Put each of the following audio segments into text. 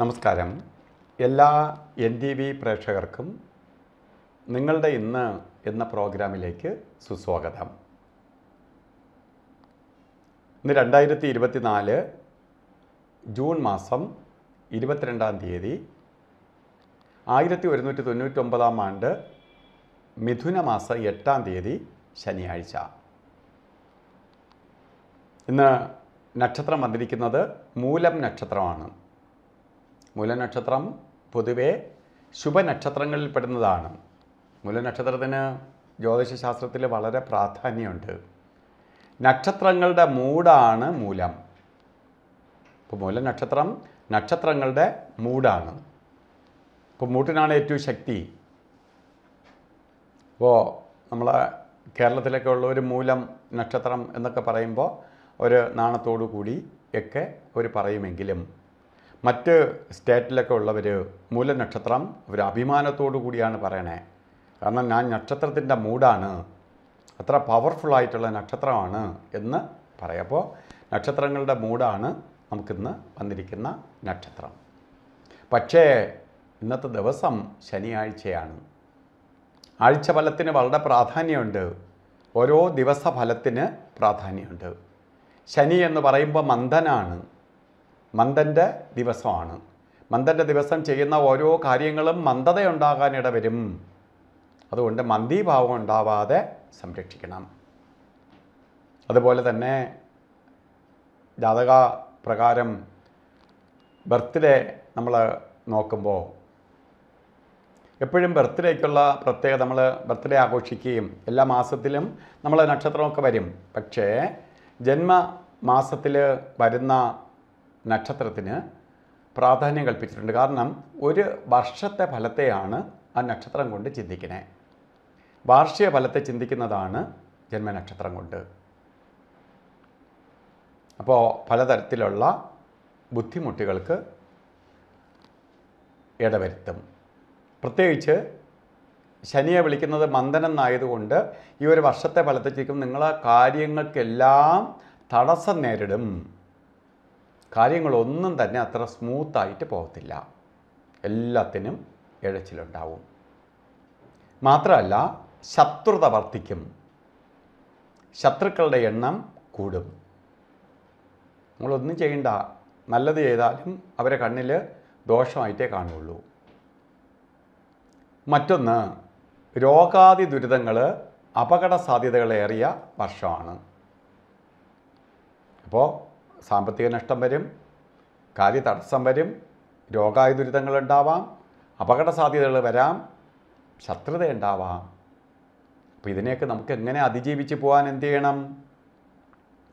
നമസ്കാരം. എല്ലാ N T V പ്രേക്ഷകർക്കും നിങ്ങളുടെ ഇന്ന് എന്ന പ്രോഗ്രാമിലേക്ക് സുസ്വാഗതം. ഇന്ന് രണ്ടായിരത്തി ഇരുപത്തിനാല് ജൂൺ മാസം ഇരുപത്തിരണ്ടാം തീയതി ആയിരത്തി ഒരുന്നൂറ്റി തൊണ്ണൂറ്റൊമ്പതാം ആണ്ട് മിഥുന മാസം എട്ടാം തീയതി ശനിയാഴ്ച. ഇന്ന് നക്ഷത്രം വന്നിരിക്കുന്നത് മൂലം നക്ഷത്രമാണ്. മൂലനക്ഷത്രം പൊതുവേ ശുഭനക്ഷത്രങ്ങളിൽ പെടുന്നതാണ്. മൂലനക്ഷത്രത്തിന് ജ്യോതിഷശാസ്ത്രത്തിൽ വളരെ പ്രാധാന്യമുണ്ട്. നക്ഷത്രങ്ങളുടെ മൂടാണ് മൂലം. ഇപ്പോൾ മൂലനക്ഷത്രം നക്ഷത്രങ്ങളുടെ മൂടാണ്. ഇപ്പോൾ മൂട്ടിനാണ് ഏറ്റവും ശക്തി. ഇപ്പോൾ നമ്മളെ കേരളത്തിലൊക്കെ ഉള്ള ഒരു മൂലം നക്ഷത്രം എന്നൊക്കെ പറയുമ്പോൾ ഒരു നാണത്തോടു കൂടി ഒക്കെ ഒരു പറയുമെങ്കിലും മറ്റ് സ്റ്റേറ്റിലൊക്കെ ഉള്ളവർ മൂലനക്ഷത്രം ഒരു അഭിമാനത്തോടു കൂടിയാണ് പറയണേ. കാരണം ഞാൻ നക്ഷത്രത്തിന്റെ മൂഡാണ് അത്ര പവർഫുള്ളായിട്ടുള്ള നക്ഷത്രമാണ് എന്ന് പറയപ്പോൾ നക്ഷത്രങ്ങളുടെ മൂഡാണ് നമുക്കിന്ന് വന്നിരിക്കുന്ന നക്ഷത്രം. പക്ഷേ ഇന്നത്തെ ദിവസം ശനിയാഴ്ചയാണ്. ആഴ്ച ഫലത്തിന് വളരെ പ്രാധാന്യമുണ്ട്. ഓരോ ദിവസ ഫലത്തിന് പ്രാധാന്യമുണ്ട്. ശനി എന്ന് പറയുമ്പോൾ മന്ദനാണ്. മന്ദന്റെ ദിവസമാണ്. മന്ദന്റെ ദിവസം ചെയ്യുന്ന ഓരോ കാര്യങ്ങളും മന്ദതയുണ്ടാകാനിട വരും അതുകൊണ്ട് മന്ദീഭാവം ഉണ്ടാവാതെ സംരക്ഷിക്കണം. അതുപോലെ തന്നെ ജാതക പ്രകാരം ബർത്ത്ഡേ നമ്മൾ നോക്കുമ്പോൾ എപ്പോഴും ബർത്ത്ഡേക്കുള്ള പ്രത്യേകത നമ്മൾ ബർത്ത്ഡേ ആഘോഷിക്കുകയും എല്ലാ മാസത്തിലും നമ്മൾ നക്ഷത്രമൊക്കെ വരും. പക്ഷേ ജന്മ മാസത്തിൽ വരുന്ന നക്ഷത്രത്തിന് പ്രാധാന്യം കൽപ്പിച്ചിട്ടുണ്ട്. കാരണം ഒരു വർഷത്തെ ഫലത്തെയാണ് ആ നക്ഷത്രം കൊണ്ട് ചിന്തിക്കണേ. വാർഷിക ഫലത്തെ ചിന്തിക്കുന്നതാണ് ജന്മനക്ഷത്രം കൊണ്ട്. അപ്പോൾ പലതരത്തിലുള്ള ബുദ്ധിമുട്ടുകൾക്ക് ഇടവരുത്തും. പ്രത്യേകിച്ച് ശനിയെ വിളിക്കുന്നത് മന്ദനം എന്നായതുകൊണ്ട് ഈ ഒരു വർഷത്തെ ഫലത്തെ ചിരിക്കും നിങ്ങളെ കാര്യങ്ങൾക്കെല്ലാം തടസ്സം നേരിടും. കാര്യങ്ങളൊന്നും തന്നെ അത്ര സ്മൂത്തായിട്ട് പോകത്തില്ല. എല്ലാത്തിനും ഇഴച്ചിലുണ്ടാവും. മാത്രമല്ല ശത്രുത വർദ്ധിക്കും ശത്രുക്കളുടെ എണ്ണം കൂടും. നമ്മളൊന്നും ചെയ്യണ്ട. നല്ലത് ചെയ്താലും അവരെ കണ്ണിൽ ദോഷമായിട്ടേ കാണുള്ളൂ. മറ്റൊന്ന് രോഗാദി ദുരിതങ്ങൾ അപകട സാധ്യതകളേറിയ വർഷമാണ്. അപ്പോൾ സാമ്പത്തിക നഷ്ടം വരും കാര്യ തടസ്സം വരും രോഗായ ദുരിതങ്ങളുണ്ടാവാം അപകട സാധ്യതകൾ വരാം ശത്രുത ഉണ്ടാവാം. അപ്പോൾ ഇതിനെയൊക്കെ നമുക്ക് എങ്ങനെ അതിജീവിച്ച് പോകാൻ എന്ത് ചെയ്യണം?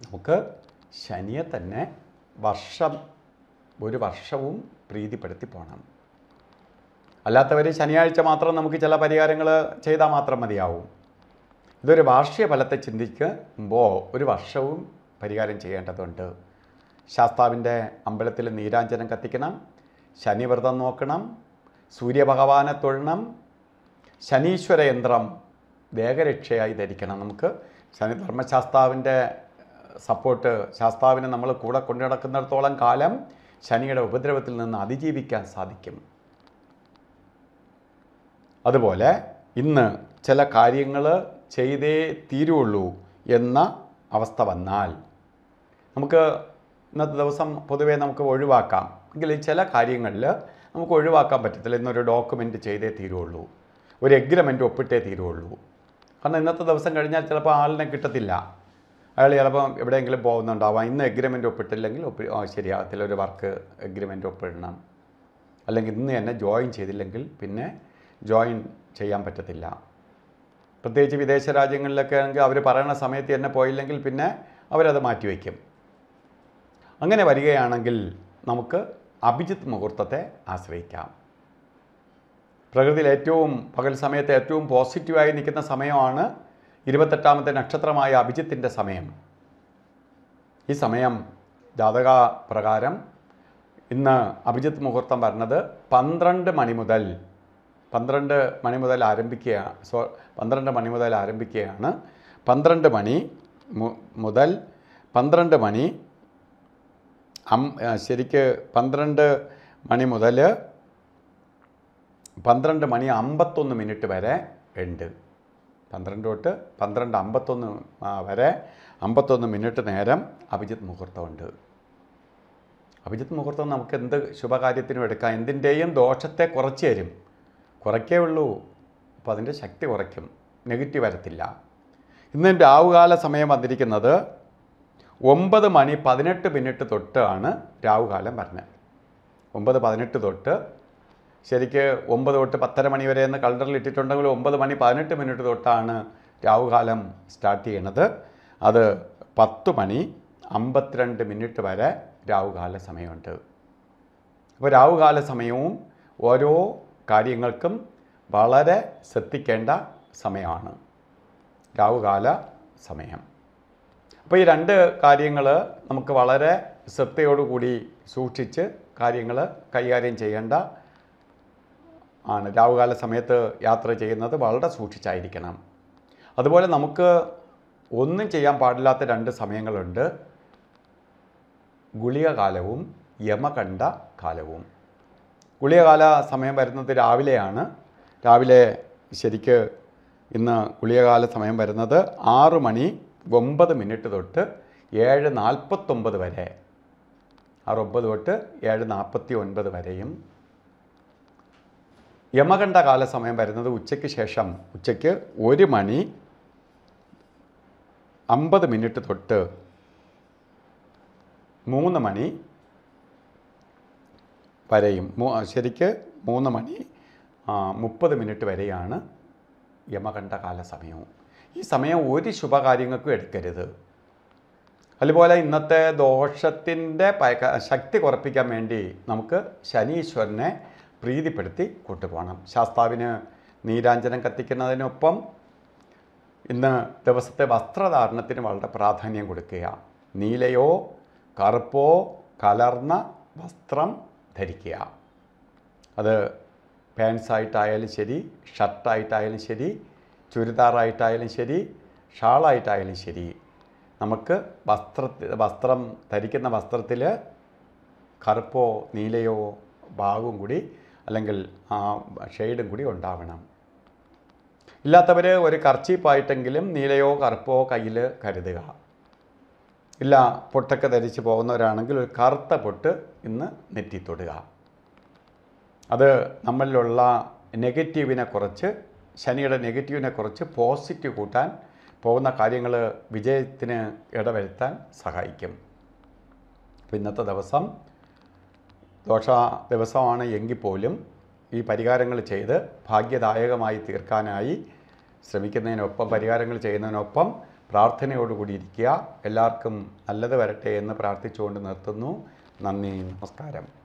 നമുക്ക് ശനിയെ തന്നെ വർഷം ഒരു വർഷവും പ്രീതിപ്പെടുത്തി പോകണം അല്ലാത്തവർ ശനിയാഴ്ച മാത്രം നമുക്ക് ചില പരിഹാരങ്ങൾ ചെയ്താൽ മാത്രം മതിയാവും. ഇതൊരു വാർഷിക ഫലത്തെ ചിന്തിക്കുമ്പോൾ ഒരു വർഷവും പരിഹാരം ചെയ്യേണ്ടതുണ്ട്. ശാസ്താവിന്റെ അമ്പലത്തിൽ നീരാഞ്ജനം കത്തിക്കണം ശനിവ്രതം നോക്കണം സൂര്യഭഗവാനെ തൊഴണം ശനീശ്വര യന്ത്രം വേഗരക്ഷയായി ധരിക്കണം. നമുക്ക് ശനി ധർമ്മശാസ്താവിന്റെ സപ്പോർട്ട് ശാസ്താവിനെ നമ്മൾ കൂടെ കൊണ്ടു നടക്കുന്നിടത്തോളം കാലം ശനിയുടെ ഉപദ്രവത്തിൽ നിന്ന് അതിജീവിക്കാൻ സാധിക്കും. അതുപോലെ ഇന്ന് ചില കാര്യങ്ങൾ ചെയ്തേ തീരുള്ളൂ എന്ന അവസ്ഥ വന്നാൽ നമുക്ക് ഇന്നത്തെ ദിവസം പൊതുവേ നമുക്ക് ഒഴിവാക്കാം. എങ്കിൽ ചില കാര്യങ്ങളിൽ നമുക്ക് ഒഴിവാക്കാൻ പറ്റത്തില്ല. ഇന്നൊരു ഡോക്യുമെന്റ് ചെയ്തേ തീരുള്ളൂ. ഒരു എഗ്രിമെന്റ് ഒപ്പിട്ടേ തീരുള്ളൂ. കാരണം ഇന്നത്തെ ദിവസം കഴിഞ്ഞാൽ ചിലപ്പോൾ ആളിനെ കിട്ടത്തില്ല. അയാൾ ചിലപ്പം എവിടെയെങ്കിലും പോകുന്നുണ്ടാവാം. ഇന്ന് എഗ്രിമെന്റ് ഒപ്പിട്ടില്ലെങ്കിൽ ഒപ്പി ശരിയാകത്തില്ല ഒരു വർക്ക് എഗ്രിമെന്റ് ഒപ്പിടണം. അല്ലെങ്കിൽ ഇന്ന് തന്നെ ജോയിൻ ചെയ്തില്ലെങ്കിൽ പിന്നെ ജോയിൻ ചെയ്യാൻ പറ്റത്തില്ല. പ്രത്യേകിച്ച് വിദേശ രാജ്യങ്ങളിലൊക്കെ ആണെങ്കിൽ അവർ പറയുന്ന സമയത്ത് തന്നെ പോയില്ലെങ്കിൽ പിന്നെ അവരത് മാറ്റിവെക്കും. അങ്ങനെ വരികയാണെങ്കിൽ നമുക്ക് അഭിജിത്ത് മുഹൂർത്തത്തെ ആശ്രയിക്കാം. പ്രകൃതിയിൽ ഏറ്റവും പകൽ സമയത്ത് ഏറ്റവും പോസിറ്റീവായി നിൽക്കുന്ന സമയമാണ് ഇരുപത്തെട്ടാമത്തെ നക്ഷത്രമായ അഭിജിത്തിന്റെ സമയം. ഈ സമയം ജാതക പ്രകാരം ഇന്ന് അഭിജിത്ത് മുഹൂർത്തം വരുന്നത് പന്ത്രണ്ട് മണി മുതൽ പന്ത്രണ്ട് മണി മുതൽ ആരംഭിക്കുക സോ പന്ത്രണ്ട് മണി മുതൽ ആരംഭിക്കുകയാണ്. പന്ത്രണ്ട് മണി മുതൽ പന്ത്രണ്ട് മണി ശരിക്ക് പന്ത്രണ്ട് മണി മുതൽ പന്ത്രണ്ട് മണി അമ്പത്തൊന്ന് മിനിറ്റ് വരെ ഉണ്ട്. പന്ത്രണ്ട് തൊട്ട് പന്ത്രണ്ട് അമ്പത്തൊന്ന് വരെ അമ്പത്തൊന്ന് മിനിറ്റ് നേരം അഭിജിത്ത് മുഹൂർത്തമുണ്ട് അഭിജിത്ത് മുഹൂർത്തം നമുക്ക് എന്ത് ശുഭകാര്യത്തിനും എടുക്കാം? എന്തിന്റെയും ദോഷത്തെ കുറച്ച് തരും. കുറയ്ക്കേ ഉള്ളൂ. അപ്പോൾ അതിന്റെ ശക്തി കുറയ്ക്കും. നെഗറ്റീവ് വരത്തില്ല. ഇന്ന് രാവുകാല സമയം വന്നിരിക്കുന്നത് ഒമ്പത് മണി പതിനെട്ട് മിനിറ്റ് തൊട്ടാണ് രാവുകാലം പറഞ്ഞത് ഒമ്പത് പതിനെട്ട് തൊട്ട് ശരിക്ക് ഒമ്പത് തൊട്ട് പത്തര മണി വരെ എന്ന് കലണ്ടറിൽ ഇട്ടിട്ടുണ്ടെങ്കിൽ ഒമ്പത് മണി പതിനെട്ട് മിനിറ്റ് തൊട്ടാണ് രാവുകാലം സ്റ്റാർട്ട് ചെയ്യണത്. അത് പത്ത് മണി അമ്പത്തിരണ്ട് മിനിറ്റ് വരെ രാവുകാല സമയമുണ്ട്. അപ്പോൾ രാവുകാല സമയവും ഓരോ കാര്യങ്ങൾക്കും വളരെ ശ്രദ്ധിക്കേണ്ട സമയമാണ്. രാവുകാല സമയം. അപ്പോൾ ഈ രണ്ട് കാര്യങ്ങൾ നമുക്ക് വളരെ ശ്രദ്ധയോടുകൂടി സൂക്ഷിച്ച് കാര്യങ്ങൾ കൈകാര്യം ചെയ്യേണ്ട ആണ്. രാവുകാല സമയത്ത് യാത്ര ചെയ്യുന്നത് വളരെ സൂക്ഷിച്ചായിരിക്കണം. അതുപോലെ നമുക്ക് ഒന്നും ചെയ്യാൻ പാടില്ലാത്ത രണ്ട് സമയങ്ങളുണ്ട്. ഗുളിക കാലവും യമകണ്ഠ കാലവും. ഗുളികകാല സമയം വരുന്നത് രാവിലെയാണ്. രാവിലെ ശരിക്ക് ഇന്ന് ഗുളികകാല സമയം വരുന്നത് ആറ് മണി ഒമ്പത് മിനിറ്റ് തൊട്ട് ഏഴ് നാൽപ്പത്തൊമ്പത് വരെ. ആറ് ഒമ്പത് തൊട്ട് ഏഴ് നാൽപ്പത്തി ഒൻപത് വരെയും. യമകണ്ഠ കാല സമയം വരുന്നത് ഉച്ചയ്ക്ക് ശേഷം ഉച്ചയ്ക്ക് ഒരു മണി അമ്പത് മിനിറ്റ് തൊട്ട് മൂന്ന് മണി വരെയും. ശരിക്ക് മൂന്ന് മണി മുപ്പത് മിനിറ്റ് വരെയാണ് യമകണ്ഠ കാല സമയവും ഈ സമയം ഒരു ശുഭകാര്യങ്ങൾക്കും എടുക്കരുത്. അതുപോലെ ഇന്നത്തെ ദോഷത്തിന്റെ ശക്തി കുറപ്പിക്കാൻ വേണ്ടി നമുക്ക് ശനീശ്വരനെ പ്രീതിപ്പെടുത്തി കൊണ്ടുപോകണം ശാസ്താവിന് നീരാഞ്ജനം കത്തിക്കുന്നതിനൊപ്പം ഇന്ന് ദിവസത്തെ വസ്ത്രധാരണത്തിന് വളരെ പ്രാധാന്യം കൊടുക്കുക. നീലയോ കറുപ്പോ കലർന്ന വസ്ത്രം ധരിക്കുക. അത് പാൻസായിട്ടായാലും ശരി ഷർട്ടായിട്ടായാലും ശരി ചുരിദാറായിട്ടായാലും ശരി ഷാളായിട്ടായാലും ശരി നമുക്ക് വസ്ത്ര വസ്ത്രം ധരിക്കുന്ന വസ്ത്രത്തിൽ കറുപ്പോ നീലയോ ഭാഗവും കൂടി അല്ലെങ്കിൽ ആ ഷെയ്ഡും കൂടി ഉണ്ടാവണം. ഇല്ലാത്തവർ ഒരു കർച്ചീപ്പായിട്ടെങ്കിലും നീലയോ കറുപ്പോ കയ്യിൽ കരുതുക. ഇല്ല പൊട്ടൊക്കെ ധരിച്ച് പോകുന്നവരാണെങ്കിൽ ഒരു കറുത്ത പൊട്ട് ഇന്ന് നെറ്റി തൊടുക അത് നമ്മളിലുള്ള നെഗറ്റീവിനെ കുറച്ച് ശനിയുടെ നെഗറ്റീവിനെ കുറച്ച് പോസിറ്റീവ് കൂട്ടാൻ പോകുന്ന കാര്യങ്ങൾ വിജയത്തിന് ഇടവരുത്താൻ സഹായിക്കും. അപ്പോൾ ഇന്നത്തെ ദിവസം ദോഷ ദിവസമാണ് എങ്കിൽ പോലും ഈ പരിഹാരങ്ങൾ ചെയ്ത് ഭാഗ്യദായകമായി തീർക്കാനായി ശ്രമിക്കുന്നതിനൊപ്പം പരിഹാരങ്ങൾ ചെയ്യുന്നതിനൊപ്പം പ്രാർത്ഥനയോടുകൂടി ഇരിക്കുക. എല്ലാവർക്കും നല്ലത് വരട്ടെ എന്ന് പ്രാർത്ഥിച്ചുകൊണ്ട് നിർത്തുന്നു. നന്ദി നമസ്കാരം.